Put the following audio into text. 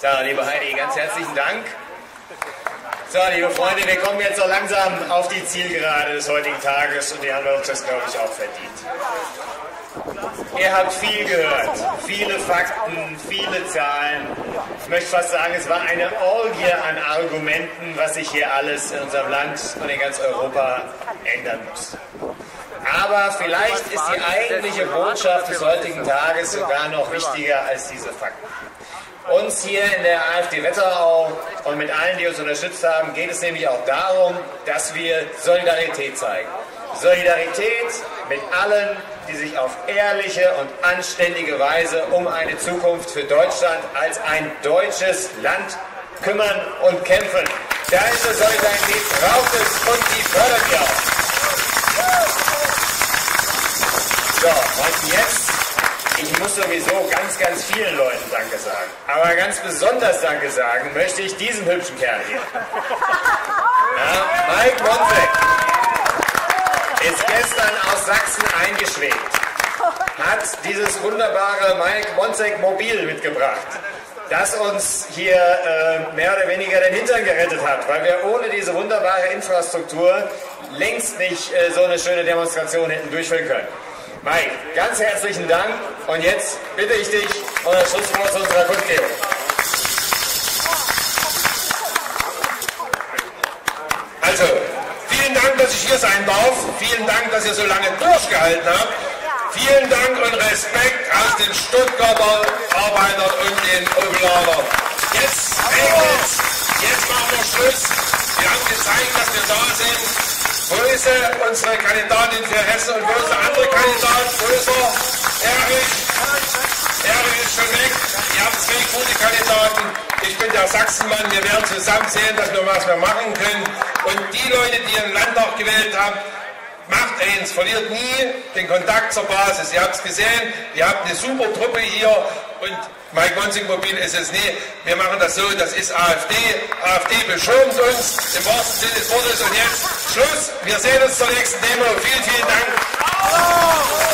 So, liebe Heidi, ganz herzlichen Dank. So, liebe Freunde, wir kommen jetzt so langsam auf die Zielgerade des heutigen Tages und die haben wir uns das, glaube ich, auch verdient. Ihr habt viel gehört, viele Fakten, viele Zahlen. Ich möchte fast sagen, es war eine Orgie an Argumenten, was sich hier alles in unserem Land und in ganz Europa ändern muss. Aber vielleicht ist die eigentliche Botschaft des heutigen Tages sogar noch wichtiger als diese Fakten. Uns hier in der AfD Wetterau und mit allen, die uns unterstützt haben, geht es nämlich auch darum, dass wir Solidarität zeigen. Solidarität mit allen, die sich auf ehrliche und anständige Weise um eine Zukunft für Deutschland als ein deutsches Land kümmern und kämpfen. Da ist eine Solidarität, braucht es und die fördern wir auch. So, und jetzt ich muss sowieso ganz, ganz vielen Leuten Danke sagen. Aber ganz besonders Danke sagen möchte ich diesem hübschen Kerl hier. Ja, Mike Montek ist gestern aus Sachsen eingeschwebt, hat dieses wunderbare Mike Montek Mobil mitgebracht, das uns hier äh, mehr oder weniger den Hintern gerettet hat, weil wir ohne diese wunderbare Infrastruktur längst nicht äh, so eine schöne Demonstration hätten durchführen können. Mike, ganz herzlichen Dank und jetzt bitte ich dich um das Schlusswort zu unserer Kundgebung. Also, vielen Dank, dass ich hier sein darf. Vielen Dank, dass ihr so lange durchgehalten habt. Vielen Dank und Respekt aus den Stuttgarter Arbeitern und den Obelaner. Jetzt regelt's. Jetzt machen wir Schluss. Wir haben gezeigt, dass wir da sind. Ist unsere Kandidatin für Hessen und ist der andere Kandidat? Wo ist er? Erich. Erich ist schon weg. Wir haben zwei gute Kandidaten. Ich bin der Sachsenmann. Wir werden zusammen sehen, dass wir was wir machen können. Und die Leute, die im Landtag gewählt haben, macht eins, verliert nie den Kontakt zur Basis. Ihr habt es gesehen, ihr habt eine super Truppe hier und Mike Monsing Mobil ist es nie. Wir machen das so, das ist AfD. AfD beschirmt uns im wahrsten Sinne des Wortes. Und jetzt Schluss. Wir sehen uns zur nächsten Demo. Vielen, vielen Dank.